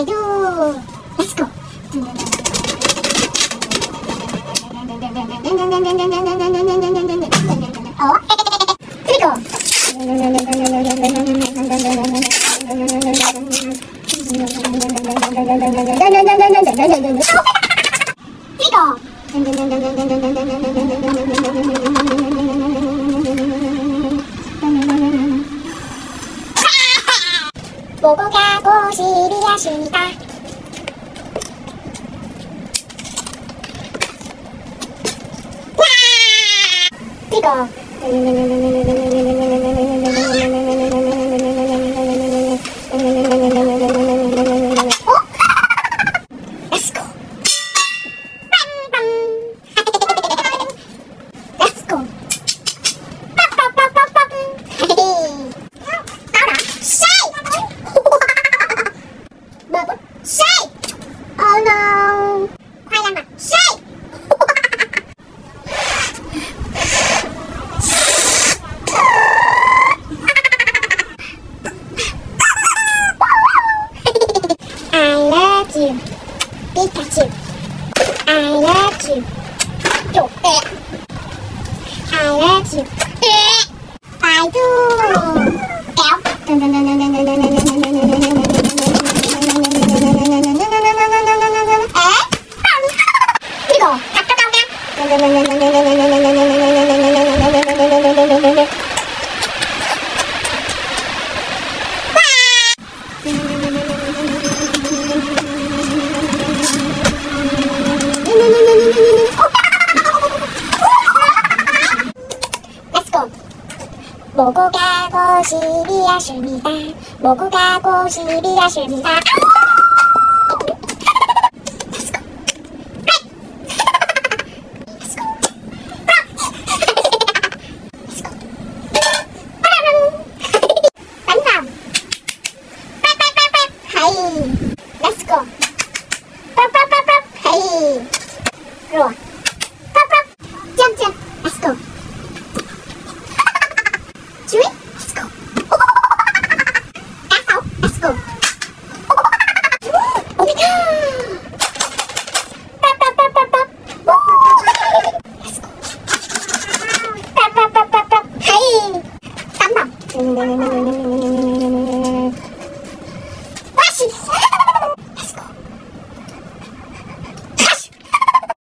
I do. Let's go. Oh, here we go. Here we go. 보고 가고 싶으십니다. 이거 I love you. Bye, tuh. Tuh. 蘑菇盖锅西皮呀，西米哒！蘑菇盖锅西皮呀，西米哒！哦。来。哈哈哈。来。来来，